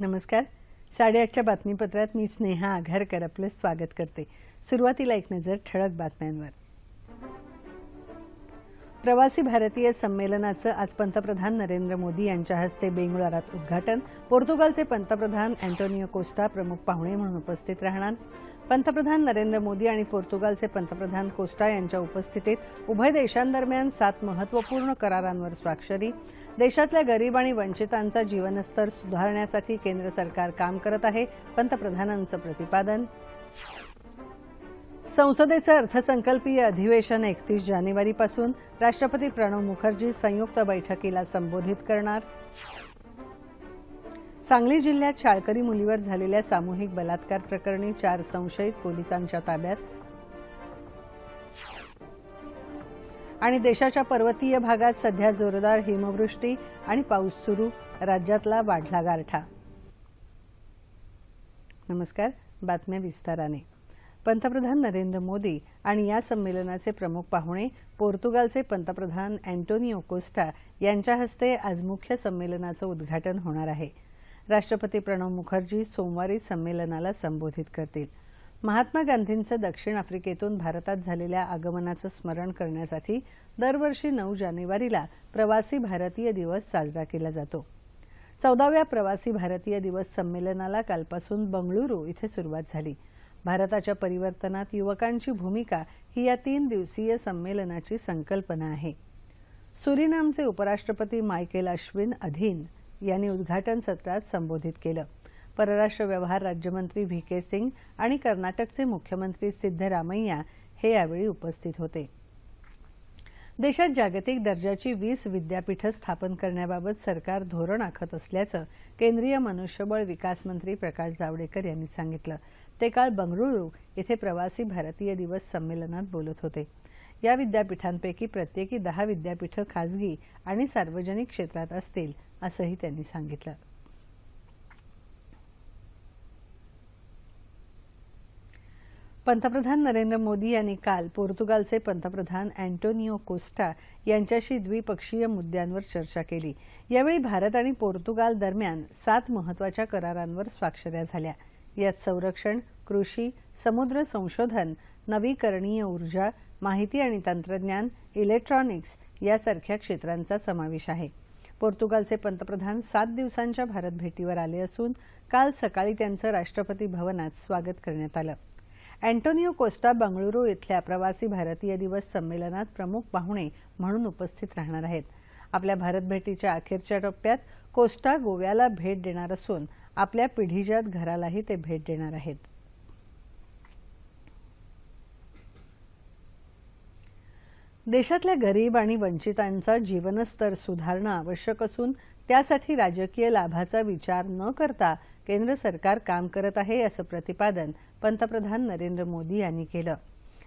नमस्कार. साडेआठच्या बातमीपत्रात मी स्नेहा आघारकर आपलं स्वागत करते. सुरुवातीला एक नजर ठळक बातम्यांवर. प्रवासी भारतीय संमेलनाचं आज पंतप्रधान नरेंद्र मोदी यांच्या हस्ते बेंगळुरात उद्घाटन. पोर्तुगालचे पंतप्रधान अँटोनियो कोस्टा प्रमुख पाहुणे म्हणून उपस्थित राहणार. पंतप्रधान नरेंद्र मोदी आणि पोर्तुगालचे पंतप्रधान कोस्टा यांच्या उपस्थितीत उभय देशांदरम्यान सात महत्त्वपूर्ण करारांवर स्वाक्षरी. देशातल्या गरीब आणि वंचितांचा जीवनस्तर सुधारण्यासाठी केंद्र सरकार काम करत आहे. पंतप्रधानांचं प्रतिपादन. संसदेचं अर्थसंकल्पीय अधिवेशन एकतीस जानेवारीपासून राष्ट्रपती प्रणव मुखर्जी संयुक्त बैठकीला संबोधित करणार. सांगली जिल्ह्यात शाळकरी मुलीवर झालेल्या सामूहिक बलात्कार प्रकरणी चार संशयित पोलिसांच्या ताब्यात. आणि देशाच्या पर्वतीय भागात सध्या जोरदार हिमवृष्टी आणि पाऊस सुरू. राज्यातला वाढला गारठा. नमस्कार बातम्या विस्ताराने. पंतप्रधान नरेंद्र मोदी आणि या संमेलनाचे प्रमुख पाहुणे पोर्तुगालचे पंतप्रधान अँटोनिओ कोस्टा यांच्या हस्ते आज मुख्य संमेलनाचं उद्घाटन होणार आहे. राष्ट्रपती प्रणव मुखर्जी सोमवारी संमेलनाला संबोधित करतील. महात्मा गांधींचं दक्षिण आफ्रिकेतून भारतात झालेल्या आगमनाचं स्मरण करण्यासाठी दरवर्षी नऊ जानेवारीला प्रवासी भारतीय दिवस साजरा केला जातो. चौदाव्या प्रवासी भारतीय दिवस संमेलनाला कालपासून बंगळुरू इथे सुरुवात झाली. भारताच्या परिवर्तनात युवकांची भूमिका ही या तीन दिवसीय संमेलनाची संकल्पना आहे. सुरिनामचे उपराष्ट्रपती मायकेल अश्विन अधीन यांनी उद्घाटन सत्रात संबोधित केलं. परराष्ट्र व्यवहार राज्यमंत्री व्ही के सिंग आणि कर्नाटकचे मुख्यमंत्री सिद्धरामय्या हे यावेळी उपस्थित होते. देशात जागतिक दर्जाची वीस विद्यापीठं स्थापन करण्याबाबत सरकार धोरण आखत असल्याचं केंद्रीय मनुष्यबळ विकास मंत्री प्रकाश जावडेकर यांनी सांगितलं. ते काल बंगळुरू इथे प्रवासी भारतीय दिवस संमेलनात बोलत होते. या विद्यापीठांपैकी प्रत्येकी दहा विद्यापीठं खासगी आणि सार्वजनिक क्षेत्रात असतील असंही त्यांनी सांगितलं. पंतप्रधान नरेंद्र मोदी यांनी काल पोर्तुगालचे पंतप्रधान अँटोनिओ कोस्टा यांच्याशी द्विपक्षीय मुद्द्यांवर चर्चा केली. यावेळी भारत आणि पोर्तुगाल दरम्यान सात महत्त्वाच्या करारांवर स्वाक्षऱ्या झाल्या. यात संरक्षण कृषी समुद्र संशोधन नवीकरणीय ऊर्जा माहिती आणि तंत्रज्ञान इलेक्ट्रॉनिक्स यासारख्या क्षेत्रांचा समावेश आहे. पोर्तुगालचे पंतप्रधान सात दिवसांच्या भारत भेटीवर आले असून काल सकाळी त्यांचं राष्ट्रपती भवनात स्वागत करण्यात आलं. अँटोनियो कोस्टा बंगळुरू इथल्या प्रवासी भारतीय दिवस संमेलनात प्रमुख पाहुणे म्हणून उपस्थित राहणार आहेत. आपल्या भारत भेटीच्या अखेरच्या टप्प्यात कोस्टा गोव्याला भेट देणार असून आपल्या पिढीजात घरालाही ते भेट देणार आहेत. देशातल्या गरीब आणि वंचितांचा जीवनस्तर सुधारणं आवश्यक असून त्यासाठी राजकीय लाभाचा विचार न करता केंद्र सरकार काम करत आहे असं प्रतिपादन पंतप्रधान नरेंद्र मोदी यांनी केलं.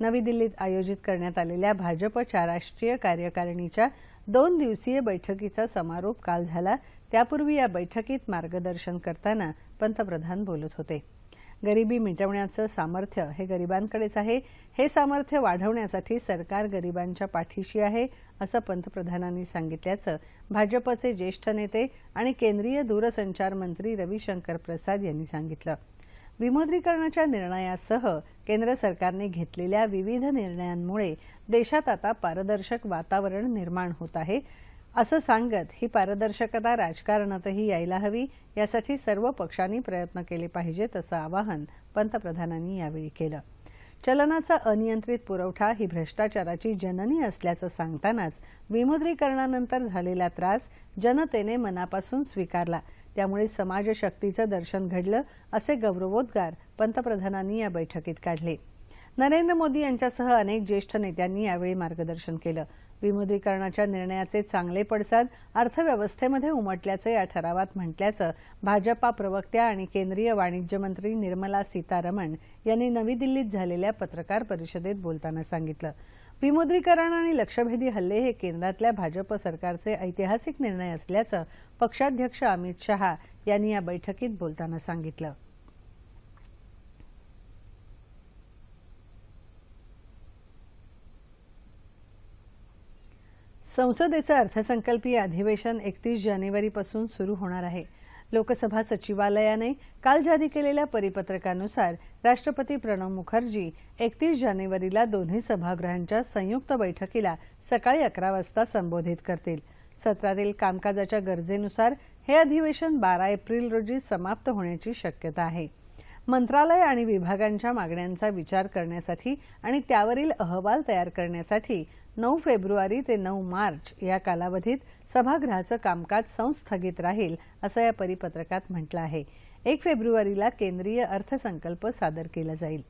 नवी दिल्लीत आयोजित करण्यात आलेल्या भाजपच्या राष्ट्रीय कार्यकारिणीच्या दोन दिवसीय बैठकीचा समारोप काल झाला. त्यापूर्वी या बैठकीत मार्गदर्शन करताना पंतप्रधान बोलत होते. गरिबी मिटवण्याचं सामर्थ्य हे गरिबांकडेच आहे. हे सामर्थ्य वाढवण्यासाठी सरकार गरिबांच्या पाठीशी आहे असं पंतप्रधानांनी सांगितल्याचं भाजपचे ज्येष्ठ नेते आणि केंद्रीय दूरसंचार मंत्री रविशंकर प्रसाद यांनी सांगितलं. विमुद्रीकरणाच्या निर्णयासह केंद्र सरकारने घेतलेल्या विविध निर्णयांमुळे देशात आता पारदर्शक वातावरण निर्माण होत आहे. असं सांगत ही पारदर्शकता राजकारणातही यायला हवी यासाठी सर्व पक्षांनी प्रयत्न केले पाहिजेत असं आवाहन पंतप्रधानांनी यावेळी केलं. चलनाचा अनियंत्रित पुरवठा ही भ्रष्टाचाराची जननी असल्याचं सांगतानाच विमुद्रीकरणानंतर झालेला त्रास जनतेने मनापासून स्वीकारला. त्यामुळे समाजशक्तीचं दर्शन घडलं असे गौरवोद्गार पंतप्रधानांनी या बैठकीत काढले. नरेंद्र मोदी यांच्यासह अनेक ज्येष्ठ नेत्यांनी यावेळी मार्गदर्शन केलं. विमुद्रीकरणाच्या निर्णयाचे चांगले पडसाद अर्थव्यवस्थेमध्ये उमटल्याचं या ठरावात म्हटल्याचं भाजपा प्रवक्त्या आणि केंद्रीय वाणिज्य मंत्री निर्मला सीतारमण यांनी नवी दिल्लीत झालेल्या पत्रकार परिषदेत बोलताना सांगितलं. विमुद्रीकरण आणि लक्षभेदी हल्ले हे केंद्रातल्या भाजप सरकारचे ऐतिहासिक निर्णय असल्याचं पक्षाध्यक्ष अमित शहा यांनी या बैठकीत बोलताना सांगितलं. संसदेचं अर्थसंकल्पीय अधिवेशन एकतीस जानेवारीपासून सुरू होणार आहे. लोकसभा सचिवालयाने काल जारी केलेल्या परिपत्रकानुसार राष्ट्रपती प्रणव मुखर्जी एकतीस जानेवारीला दोन्ही सभागृहांच्या संयुक्त बैठकीला सकाळी अकरा वाजता संबोधित करतील. सत्रातील कामकाजाच्या गरजेनुसार हे अधिवेशन बारा एप्रिल रोजी समाप्त होण्याची शक्यता आहे. मंत्रालय आणि विभागांच्या मागण्यांचा विचार करण्यासाठी आणि त्यावरील अहवाल तयार करण्यासाठी नऊ फेब्रुवारी ते नऊ मार्च या कालावधीत सभागृहाचं कामकाज संस्थगित राहील असं या परिपत्रकात म्हटलं आहे. एक फेब्रुवारीला केंद्रीय अर्थसंकल्प सादर केला जाईल.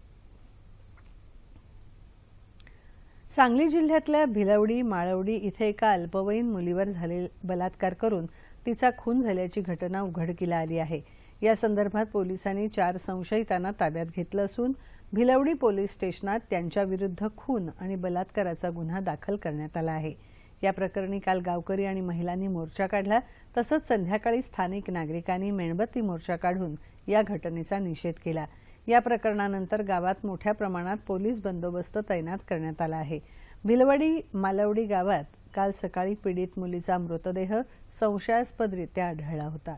सांगली जिल्ह्यातल्या भिलवडी माळवडी इथे एका अल्पवयीन मुलीवर झाले बलात्कार करून तिचा खून झाल्याची घटना उघडकीला आली आहे. या संदर्भात पोलिसांनी चार संशयितांना ताब्यात घेतलं असून भिलवडी पोलीस स्टेशनात त्यांच्याविरुद्ध खून आणि बलात्काराचा गुन्हा दाखल करण्यात आला आहे. या प्रकरणी काल गावकरी आणि महिलांनी मोर्चा काढला. तसंच संध्याकाळी स्थानिक नागरिकांनी मेणबत्ती मोर्चा काढून या घटनेचा निषेध केला. या प्रकरणानंतर गावात मोठ्या प्रमाणात पोलीस बंदोबस्त तैनात करण्यात आला आहे. भिलवडी मालवडी गावात काल सकाळी पीडित मुलीचा मृतदेह संशयास्पदरित्या आढळला होता.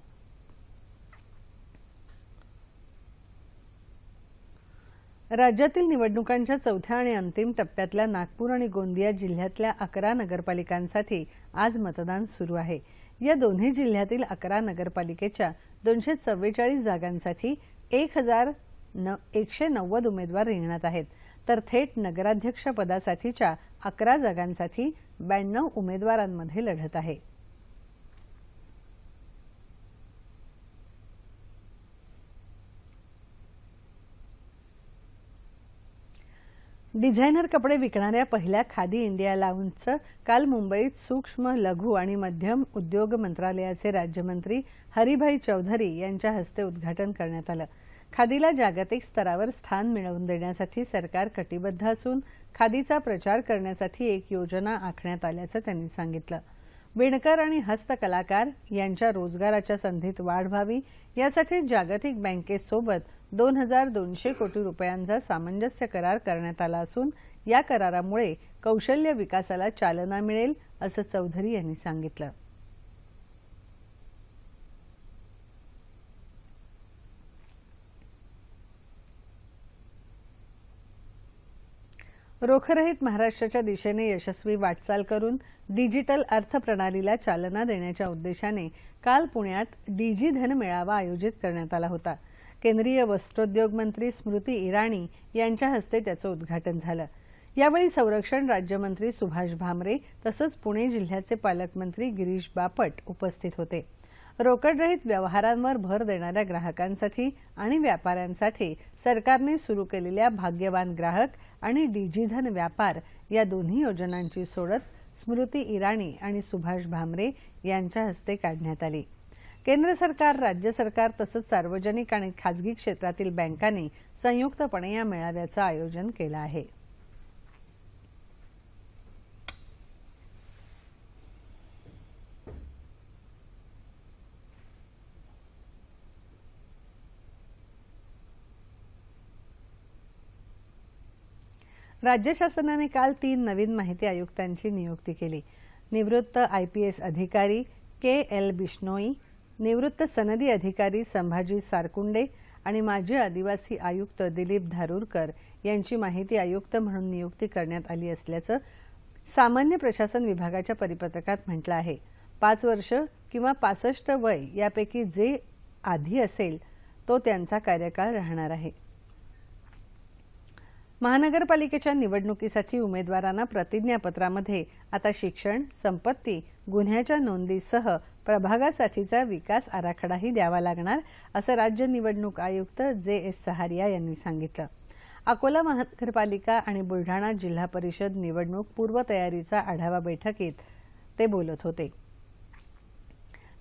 राज्यातील निवडणुकांच्या चौथ्या आणि अंतिम टप्प्यातल्या नागपूर आणि गोंदिया जिल्ह्यातल्या अकरा नगरपालिकांसाठी आज मतदान सुरू आहे. या दोन्ही जिल्ह्यातील अकरा नगरपालिकेच्या दोनशे चव्वेचाळीस जागांसाठी एक हजार एकशे नव्वद उमेदवार रिंगणात आहेत. तर थेट नगराध्यक्षपदासाठीच्या अकरा जागांसाठी ब्याण्णव उमेदवारांमध्ये लढत आहे. डिझायनर कपडे विकणाऱ्या पहिल्या खादी इंडिया लाऊंजचं काल मुंबईत सूक्ष्म लघु आणि मध्यम उद्योग मंत्रालयाचे राज्यमंत्री हरिभाई चौधरी यांच्या हस्ते उद्घाटन करण्यात आलं. खादीला जागतिक स्तरावर स्थान मिळवून देण्यासाठी सरकार कटिबद्ध असून खादीचा प्रचार करण्यासाठी एक योजना आखण्यात आल्याचं त्यांनी सांगितलं. विणकर आणि हस्तकलाकार यांच्या रोजगाराच्या संधीत वाढ व्हावी यासाठी जागतिक बँकेसोबत दोन हजार दोनशे कोटी रुपयांचा सामंजस्य करार करण्यात आला असून या करारामुळे कौशल्य विकासाला चालना मिळेल असं चौधरी यांनी सांगितलं. रोखरहित महाराष्ट्राच्या दिशेने यशस्वी वाटचाल करून डिजिटल अर्थप्रणालीला चालना देण्याच्या उद्देशाने काल पुण्यात डीजी धन मेळावा आयोजित करण्यात आला होता. केंद्रीय वस्त्रोद्योग मंत्री स्मृती इराणी यांच्या हस्ते त्याचं उद्घाटन झालं. यावेळी संरक्षण राज्यमंत्री सुभाष भामरे तसंच पुणे जिल्ह्याचे पालकमंत्री गिरीश बापट उपस्थित होते. रोकडरहित व्यवहारांवर भर देणाऱ्या ग्राहकांसाठी आणि व्यापाऱ्यांसाठी सरकारने सुरू केलेल्या भाग्यवान ग्राहक आणि डिजिधन व्यापार या दोन्ही योजनांची सोडत स्मृती इराणी आणि सुभाष भामरे यांच्या हस्ते काढण्यात आली. केंद्र सरकार राज्य सरकार तसंच सार्वजनिक आणि खासगी क्षेत्रातील बँकांनी संयुक्तपणे या मेळाव्याचं आयोजन केलं आहे. राज्य शासनाने काल तीन नवीन माहिती आयुक्तांची नियुक्ती केली. निवृत्त आयपीएस अधिकारी के एल बिश्नोई निवृत्त सनदी अधिकारी संभाजी सारकुंडे आणि माजी आदिवासी आयुक्त दिलीप धारूरकर यांची माहिती आयुक्त म्हणून नियुक्ती करण्यात आली असल्याचं सामान्य प्रशासन विभागाच्या परिपत्रकात म्हटलं आहे. पाच वर्ष किंवा पासष्ट वय यापैकी जे आधी असेल तो त्यांचा कार्यकाळ राहणार आहे. महानगरपालिकेच्या निवडणुकीसाठी उमेदवारांना प्रतिज्ञापत्रामध्ये आता शिक्षण संपत्ती गुन्ह्याच्या नोंदीसह प्रभागासाठीचा विकास आराखडाही द्यावा लागणार असं राज्य निवडणूक आयुक्त जे एस सहारिया यांनी सांगितलं. अकोला महानगरपालिका आणि बुलढाणा जिल्हा परिषद निवडणूक पूर्वतयारीचा आढावा बैठकीत ते बोलत होते.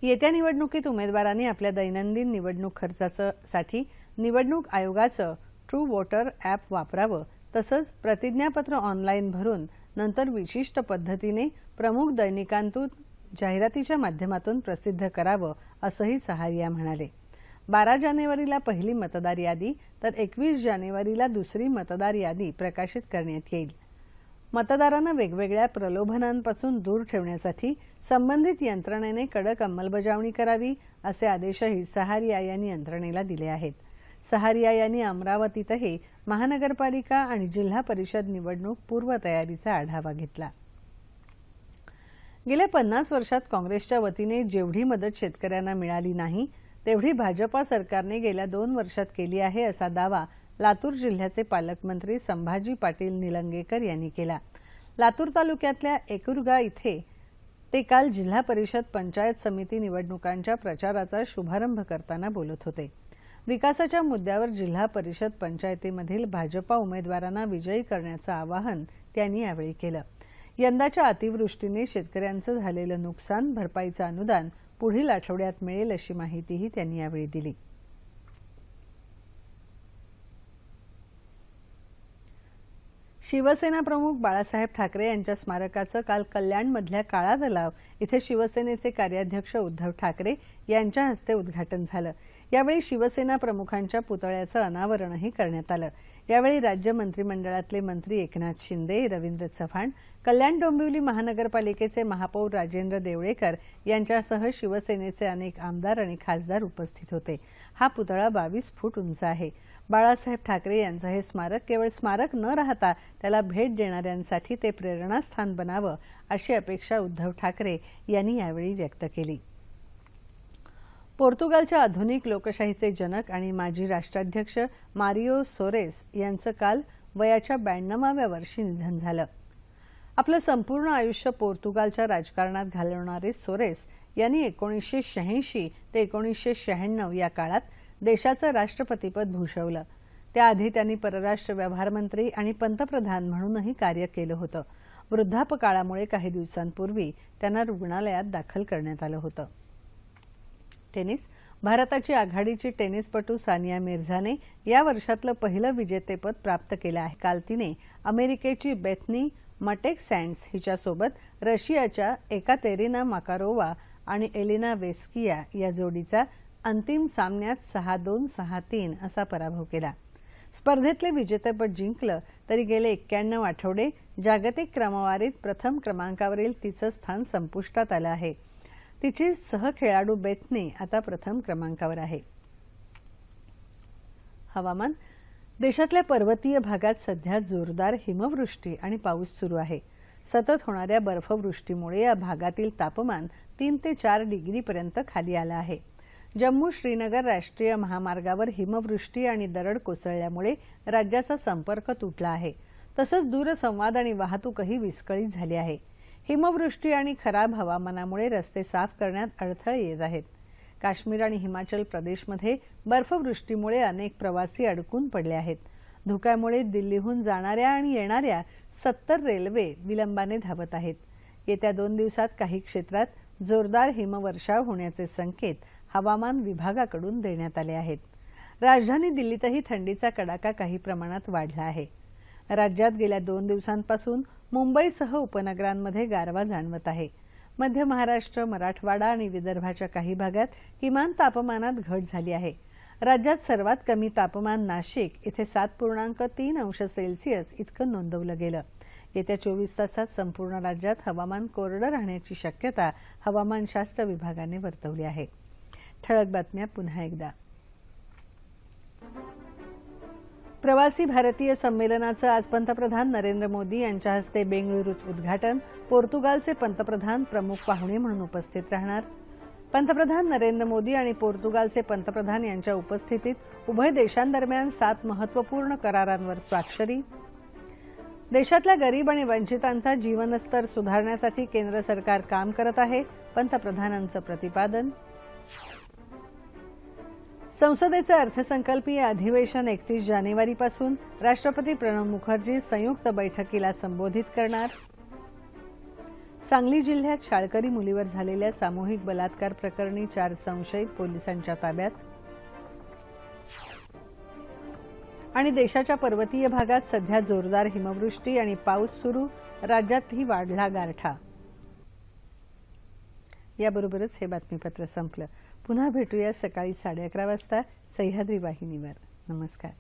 येत्या निवडणुकीत उमेदवारांनी आपल्या दैनंदिन निवडणूक खर्चासाठी निवडणूक आयोगाचं ट्रू वोटर ॲप वापरावं तसंच प्रतिज्ञापत्र ऑनलाईन भरून नंतर विशिष्ट पद्धतीने प्रमुख दैनिकांतून जाहिरातीच्या माध्यमातून प्रसिद्ध करावं असंही सहारिया म्हणाले. बारा जानेवारीला पहिली मतदार यादी तर एकवीस जानेवारीला दुसरी मतदार यादी प्रकाशित करण्यात येईल. मतदारांना वेगवेगळ्या प्रलोभनांपासून दूर ठेवण्यासाठी संबंधित यंत्रणेने कडक अंमलबजावणी करावी असे आदेशही सहारिया यांनी यंत्रणेला दिले आहेत. सहारिया यांनी अमरावतीतही महानगरपालिका आणि जिल्हा परिषद निवडणूक पूर्वतयारीचा आढावा घेतला. गेल्या पन्नास वर्षात काँग्रेसच्या वतीने जेवढी मदत शेतकऱ्यांना मिळाली नाही तेवढी भाजपा सरकारने गेल्या दोन वर्षात केली आहे असा दावा लातूर जिल्ह्याचे पालकमंत्री संभाजी पाटील निलंगेकर यांनी केला. लातूर तालुक्यातल्या एकुरगा इथे ते काल जिल्हा परिषद पंचायत समिती निवडणुकांच्या प्रचाराचा शुभारंभ करताना बोलत होते. विकासाच्या मुद्द्यावर जिल्हा परिषद पंचायतीमधील भाजपा उमेदवारांना विजयी करण्याचं आवाहन त्यांनी यावेळी केलं. यंदाच्या अतिवृष्टीने शेतकऱ्यांचं झालेलं नुकसान भरपाईचं अनुदान पुढील आठवड्यात मिळेल अशी माहितीही त्यांनी यावेळी दिली. शिवसेना प्रमुख बाळासाहेब ठाकरे यांच्या स्मारकाचं काल कल्याणमधल्या काळा तलाव इथे शिवसेनेचे कार्याध्यक्ष उद्धव ठाकरे यांच्या हस्ते उद्घाटन झालं. यावेळी शिवसेना प्रमुखांच्या पुतळ्याचं अनावरणही करण्यात आलं. यावेळी राज्य मंत्रिमंडळातले मंत्री एकनाथ शिंदे रवींद्र चव्हाण कल्याण डोंबिवली महानगरपालिकेचे महापौर राजेंद्र देवळेकर यांच्यासह शिवसेनेचे अनेक आमदार आणि खासदार उपस्थित होते. हा पुतळा बावीस फूट उंच आहे. बाळासाहेब ठाकरे यांचं हे स्मारक केवळ स्मारक न राहता त्याला भेट देणाऱ्यांसाठी ते प्रेरणास्थान बनावं अशी अपेक्षा उद्धव ठाकरे यांनी यावेळी व्यक्त केली. पोर्तुगालच्या आधुनिक लोकशाहीचे जनक आणि माजी राष्ट्राध्यक्ष मारिओ सोरेस यांचं काल वयाच्या ब्याण्णवाव्या वर्षी निधन झालं. आपलं संपूर्ण आयुष्य पोर्तुगालच्या राजकारणात घालवणारे सोरेस यांनी एकोणीसशे शहाऐंशी ते एकोणीसशे शहाण्णव या काळात देशाचं राष्ट्रपतीपद भूषवलं. त्याआधी त्यांनी परराष्ट्र व्यवहार मंत्री आणि पंतप्रधान म्हणूनही कार्य केलं होतं. वृद्धापकाळामुळे काही दिवसांपूर्वी त्यांना रुग्णालयात दाखल करण्यात आलं होतं. टेनिस भारताची आघाडीची टेनिसपटू सानिया मिर्झाने या वर्षातलं पहिलं विजेतेपद प्राप्त केलं आहे. काल तिने अमेरिकेची बेथनी मटेक सँड्स हिच्यासोबत रशियाच्या एकातेरिना माकारोवा आणि एलिना वेस्किया या जोडीचा अंतिम सामन्यात सहा दोन सहा तीन असा पराभव केला. स्पर्धेतले विजेतेपद जिंकलं तरी गेले एक्क्याण्णव आठवडे. जागतिक क्रमवारीत प्रथम क्रमांकावरील तिचं स्थान संपुष्टात आलं आहे. तिची सहखेळाडू बेथने आता प्रथम क्रमांकावर आहे. हवामान देशातल्या पर्वतीय भागात सध्या जोरदार हिमवृष्टी आणि पाऊस सुरू आहे. सतत होणाऱ्या बर्फवृष्टीमुळे या भागातील तापमान तीन ते चार डिग्रीपर्यंत खाली आलं आहे. जम्मू श्रीनगर राष्ट्रीय महामार्गावर हिमवृष्टी आणि दरड कोसळल्यामुळे राज्याचा संपर्क तुटला आहे. तसंच दूरसंवाद आणि वाहतूकही विस्कळीत झाली आहे. हिमवृष्टी आणि खराब हवामानामुळे रस्ते साफ करण्यात अडथळे येत आहेत. काश्मीर आणि हिमाचल प्रदेशमध्ये बर्फवृष्टीमुळे अनेक प्रवासी अडकून पडले आहेत. धुक्यामुळे दिल्लीहून जाणाऱ्या आणि येणाऱ्या सत्तर रेल्वे विलंबाने धावत आहेत. येत्या दोन दिवसात काही क्षेत्रात जोरदार हिमवर्षाव होण्याचे संकेत हवामान विभागाकडून देण्यात आले आहेत. राजधानी दिल्लीतही थंडीचा कडाका काही प्रमाणात वाढला आहे. राज्यात गेल्या दोन दिवसांपासून मुंबईसह उपनगरांमध्ये गारवा जाणवत आहे. मध्य महाराष्ट्र मराठवाडा आणि विदर्भाच्या काही भागात किमान तापमानात घट झाली आहे. राज्यात सर्वात कमी तापमान नाशिक इथे सात पूर्णांक तीन अंश सेल्सिअस इतकं नोंदवलं गेलं. येत्या चोवीस तासात संपूर्ण राज्यात हवामान कोरडं राहण्याची शक्यता हवामानशास्त्र विभागाने वर्तवली आहे. ठळक बातम्या पुन्हा एकदा. प्रवासी भारतीय संमेलनाचं आज पंतप्रधान नरेंद्र मोदी यांच्या हस्ते बेंगळुरूत उद्घाटन पोर्तुगालचे पंतप्रधान प्रमुख पाहुणे म्हणून उपस्थित राहणार. पंतप्रधान नरेंद्र मोदी आणि पोर्तुगालचे पंतप्रधान यांच्या उपस्थितीत उभय देशांदरम्यान सात महत्त्वपूर्ण करारांवर स्वाक्षरी. देशातल्या गरीब आणि वंचितांचा जीवनस्तर सुधारण्यासाठी केंद्र सरकार काम करत आहे पंतप्रधानांचं प्रतिपादन. संसदेचं अर्थसंकल्पीय अधिवेशन एकतीस जानेवारीपासून राष्ट्रपती प्रणव मुखर्जी संयुक्त बैठकीला संबोधित करणार. सांगली जिल्ह्यात शाळकरी मुलीवर झालेल्या सामूहिक बलात्कार प्रकरणी चार संशयित पोलिसांच्या ताब्यात. आणि देशाच्या पर्वतीय भागात सध्या जोरदार हिमवृष्टी आणि पाऊस सुरू राज्यातही वाढला गारठा. याबरोबरच हे बातमीपत्र संपलं. पुन्हा भेटूया सकाळी साडे अकरा वाजता सह्याद्री वाहिनीवर. नमस्कार.